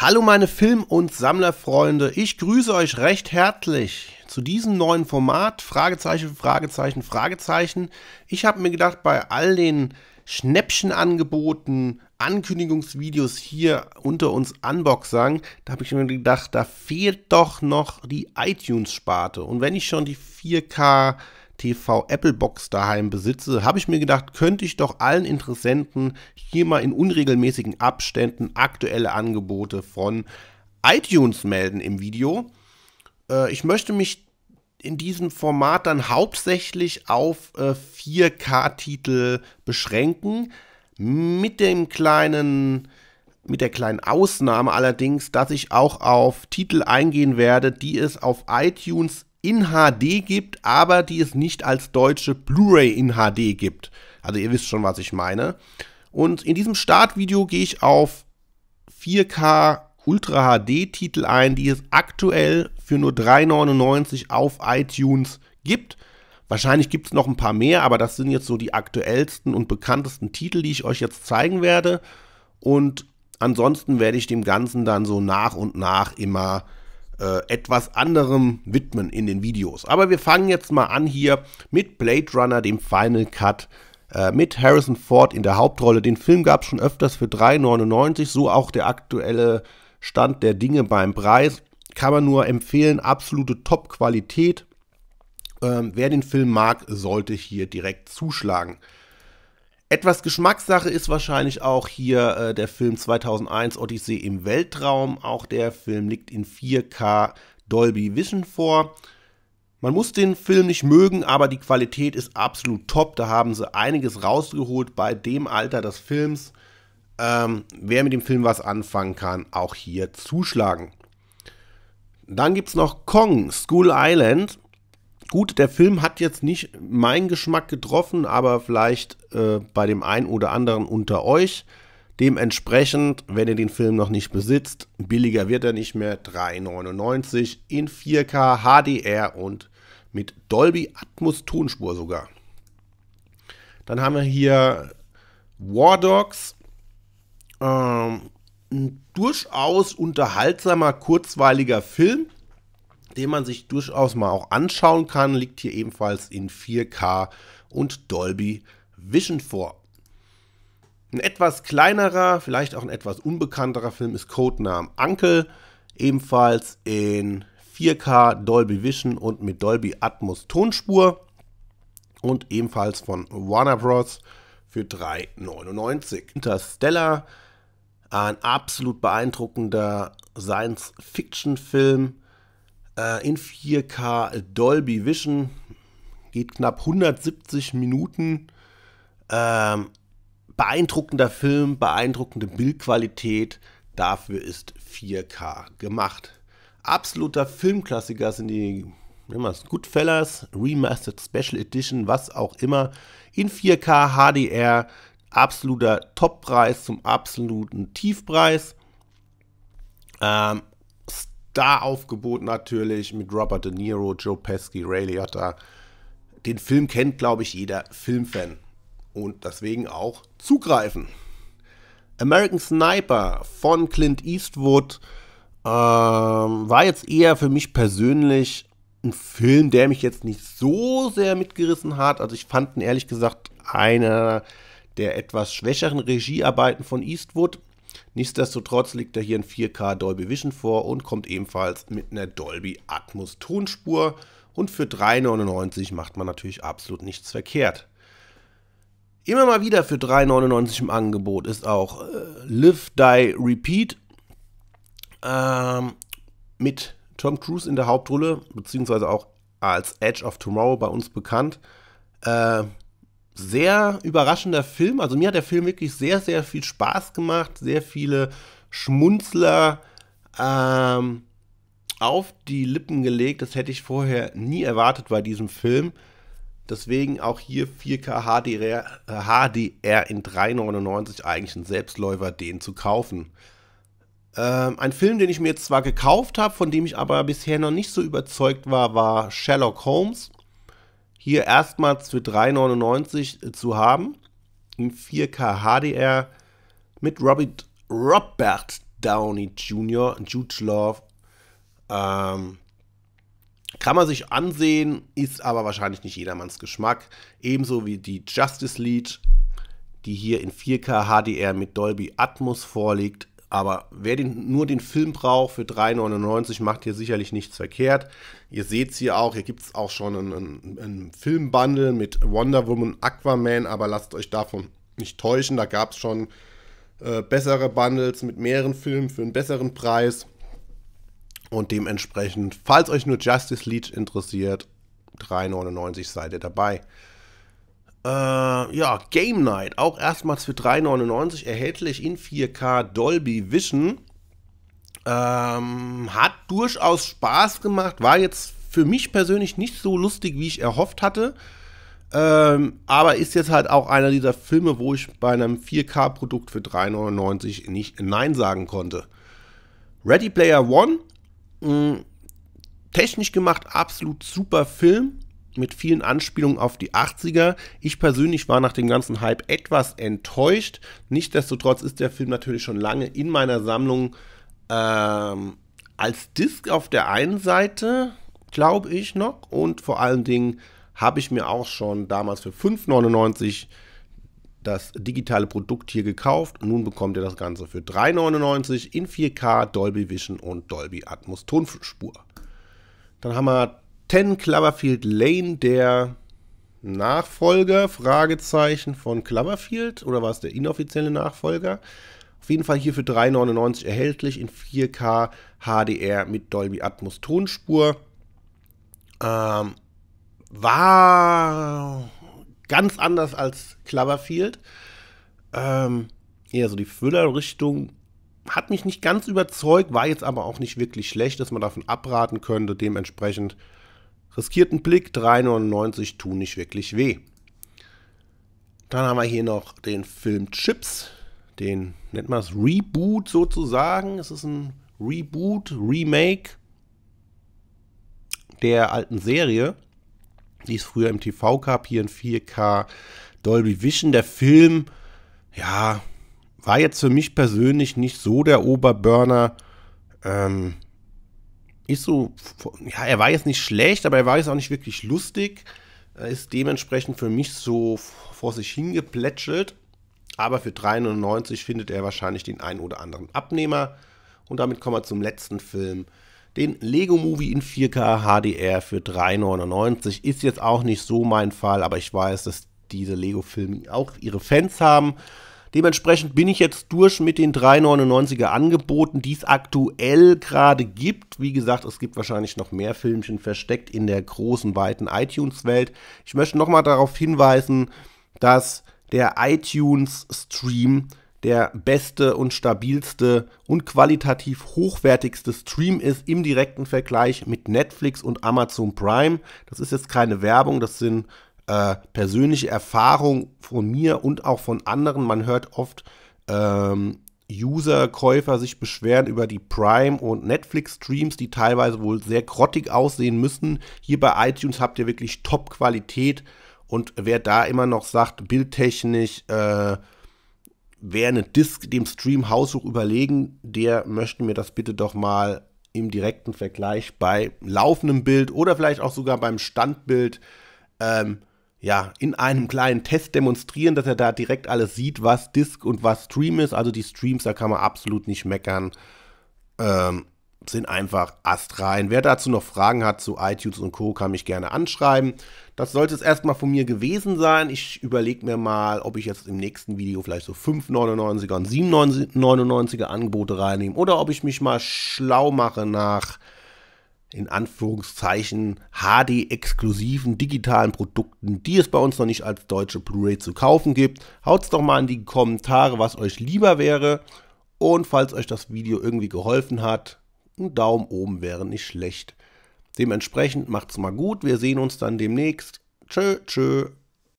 Hallo meine Film- und Sammlerfreunde, ich grüße euch recht herzlich zu diesem neuen Format, Fragezeichen, Fragezeichen, Fragezeichen. Ich habe mir gedacht, bei all den Schnäppchenangeboten, Ankündigungsvideos hier unter uns Unboxern, da habe ich mir gedacht, da fehlt doch noch die iTunes-Sparte. Und wenn ich schon die 4K TV Apple Box daheim besitze, habe ich mir gedacht, könnte ich doch allen Interessenten hier mal in unregelmäßigen Abständen aktuelle Angebote von iTunes melden im Video. Äh, ich möchte mich in diesem Format dann hauptsächlich auf äh, 4K-Titel beschränken, mit dem kleinen mit der kleinen Ausnahme allerdings, dass ich auch auf Titel eingehen werde, die es auf iTunes in HD gibt, aber die es nicht als deutsche Blu-ray in HD gibt. Also ihr wisst schon, was ich meine. Und in diesem Startvideo gehe ich auf 4K Ultra HD Titel ein, die es aktuell für nur 3,99 auf iTunes gibt. Wahrscheinlich gibt es noch ein paar mehr, aber das sind jetzt so die aktuellsten und bekanntesten Titel, die ich euch jetzt zeigen werde. Und ansonsten werde ich dem Ganzen dann so nach und nach immer äh, etwas anderem widmen in den Videos. Aber wir fangen jetzt mal an hier mit Blade Runner, dem Final Cut, äh, mit Harrison Ford in der Hauptrolle. Den Film gab es schon öfters für 3,99, so auch der aktuelle Stand der Dinge beim Preis. Kann man nur empfehlen, absolute Top-Qualität. Ähm, wer den Film mag, sollte hier direkt zuschlagen. Etwas Geschmackssache ist wahrscheinlich auch hier äh, der Film 2001 Odyssee im Weltraum. Auch der Film liegt in 4K Dolby Vision vor. Man muss den Film nicht mögen, aber die Qualität ist absolut top. Da haben sie einiges rausgeholt bei dem Alter des Films. Ähm, wer mit dem Film was anfangen kann, auch hier zuschlagen. Dann gibt es noch Kong, School Island. Gut, der Film hat jetzt nicht meinen Geschmack getroffen, aber vielleicht äh, bei dem einen oder anderen unter euch. Dementsprechend, wenn ihr den Film noch nicht besitzt, billiger wird er nicht mehr, 3,99 in 4K HDR und mit Dolby Atmos Tonspur sogar. Dann haben wir hier War Dogs, ähm, ein durchaus unterhaltsamer, kurzweiliger Film den man sich durchaus mal auch anschauen kann, liegt hier ebenfalls in 4K und Dolby Vision vor. Ein etwas kleinerer, vielleicht auch ein etwas unbekannterer Film ist Codename Uncle, ebenfalls in 4K Dolby Vision und mit Dolby Atmos Tonspur und ebenfalls von Warner Bros. für 3,99. Interstellar, ein absolut beeindruckender Science-Fiction-Film in 4K Dolby Vision. Geht knapp 170 Minuten. Ähm, beeindruckender Film, beeindruckende Bildqualität. Dafür ist 4K gemacht. Absoluter Filmklassiker sind die Goodfellas, Remastered Special Edition, was auch immer. In 4K HDR. Absoluter Toppreis zum absoluten Tiefpreis. Ähm, Star-Aufgebot natürlich mit Robert De Niro, Joe Pesci, Ray Liotta. Den Film kennt, glaube ich, jeder Filmfan und deswegen auch zugreifen. American Sniper von Clint Eastwood ähm, war jetzt eher für mich persönlich ein Film, der mich jetzt nicht so sehr mitgerissen hat. Also ich fand ihn ehrlich gesagt einer der etwas schwächeren Regiearbeiten von Eastwood. Nichtsdestotrotz liegt er hier in 4K Dolby Vision vor und kommt ebenfalls mit einer Dolby Atmos Tonspur. Und für 3,99 macht man natürlich absolut nichts verkehrt. Immer mal wieder für 3,99 im Angebot ist auch äh, Live, Die, Repeat ähm, mit Tom Cruise in der Hauptrolle, beziehungsweise auch als Edge of Tomorrow bei uns bekannt. Äh, sehr überraschender Film. Also mir hat der Film wirklich sehr, sehr viel Spaß gemacht. Sehr viele Schmunzler ähm, auf die Lippen gelegt. Das hätte ich vorher nie erwartet bei diesem Film. Deswegen auch hier 4K HDR, HDR in 3,99 eigentlich ein Selbstläufer, den zu kaufen. Ähm, ein Film, den ich mir jetzt zwar gekauft habe, von dem ich aber bisher noch nicht so überzeugt war, war Sherlock Holmes hier erstmals für 3,99 zu haben. In 4K HDR mit Robert, Robert Downey Jr., Jude Law. Ähm, kann man sich ansehen, ist aber wahrscheinlich nicht jedermanns Geschmack. Ebenso wie die Justice League, die hier in 4K HDR mit Dolby Atmos vorliegt. Aber wer den, nur den Film braucht für 3,99, macht hier sicherlich nichts verkehrt. Ihr seht es hier auch, hier gibt es auch schon einen, einen, einen Filmbundle mit Wonder Woman, Aquaman, aber lasst euch davon nicht täuschen. Da gab es schon äh, bessere Bundles mit mehreren Filmen für einen besseren Preis. Und dementsprechend, falls euch nur Justice League interessiert, 3,99 seid ihr dabei. Äh, ja, Game Night, auch erstmals für 3,99 erhältlich in 4K Dolby Vision. Ähm, hat durchaus Spaß gemacht, war jetzt für mich persönlich nicht so lustig, wie ich erhofft hatte. Ähm, aber ist jetzt halt auch einer dieser Filme, wo ich bei einem 4K-Produkt für 3,99 nicht Nein sagen konnte. Ready Player One, mh, mm, technisch gemacht, absolut super Film mit vielen Anspielungen auf die 80er. Ich persönlich war nach dem ganzen Hype etwas enttäuscht. Nichtsdestotrotz ist der Film natürlich schon lange in meiner Sammlung ähm, als Disc auf der einen Seite, glaube ich noch. Und vor allen Dingen habe ich mir auch schon damals für 5,99 das digitale Produkt hier gekauft. Nun bekommt ihr das Ganze für 3,99 in 4K, Dolby Vision und Dolby Atmos Tonspur. Dann haben wir 10 Cloverfield Lane, der Nachfolger, Fragezeichen von Cloverfield oder war es der inoffizielle Nachfolger? Auf jeden Fall hier für 3,99 erhältlich in 4K HDR mit Dolby Atmos Tonspur. Ähm, war ganz anders als Cloverfield. Ähm, eher so die Thriller-Richtung. Hat mich nicht ganz überzeugt, war jetzt aber auch nicht wirklich schlecht, dass man davon abraten könnte. Dementsprechend riskierten Blick, 3,99 tun nicht wirklich weh. Dann haben wir hier noch den Film Chips, den nennt man es Reboot sozusagen. Es ist ein Reboot, Remake der alten Serie, die es früher im TV gab, hier in 4K Dolby Vision. Der Film, ja, war jetzt für mich persönlich nicht so der Oberburner. Ähm, ist so, ja, er war jetzt nicht schlecht, aber er war jetzt auch nicht wirklich lustig. Er ist dementsprechend für mich so vor sich hingeplätschelt. Aber für 3,99 findet er wahrscheinlich den einen oder anderen Abnehmer. Und damit kommen wir zum letzten Film. Den Lego Movie in 4K HDR für 3,99 ist jetzt auch nicht so mein Fall, aber ich weiß, dass diese Lego-Filme auch ihre Fans haben. Dementsprechend bin ich jetzt durch mit den 3,99er Angeboten, die es aktuell gerade gibt. Wie gesagt, es gibt wahrscheinlich noch mehr Filmchen versteckt in der großen, weiten iTunes-Welt. Ich möchte nochmal darauf hinweisen, dass der iTunes-Stream der beste und stabilste und qualitativ hochwertigste Stream ist im direkten Vergleich mit Netflix und Amazon Prime. Das ist jetzt keine Werbung, das sind äh, persönliche Erfahrung von mir und auch von anderen. Man hört oft ähm, User, Käufer sich beschweren über die Prime- und Netflix-Streams, die teilweise wohl sehr grottig aussehen müssen. Hier bei iTunes habt ihr wirklich Top-Qualität und wer da immer noch sagt, bildtechnisch, äh, wer eine Disk dem Stream haushoch überlegen, der möchte mir das bitte doch mal im direkten Vergleich bei laufendem Bild oder vielleicht auch sogar beim Standbild ähm, ja, in einem kleinen Test demonstrieren, dass er da direkt alles sieht, was Disk und was Stream ist. Also die Streams, da kann man absolut nicht meckern. Ähm, sind einfach astrein. Wer dazu noch Fragen hat zu iTunes und Co., kann mich gerne anschreiben. Das sollte es erstmal von mir gewesen sein. Ich überlege mir mal, ob ich jetzt im nächsten Video vielleicht so 5,99er und 7,99er Angebote reinnehme oder ob ich mich mal schlau mache nach in Anführungszeichen HD-exklusiven digitalen Produkten, die es bei uns noch nicht als deutsche Blu-ray zu kaufen gibt. Haut's doch mal in die Kommentare, was euch lieber wäre. Und falls euch das Video irgendwie geholfen hat, ein Daumen oben wäre nicht schlecht. Dementsprechend macht's mal gut. Wir sehen uns dann demnächst. Tschö, tschö.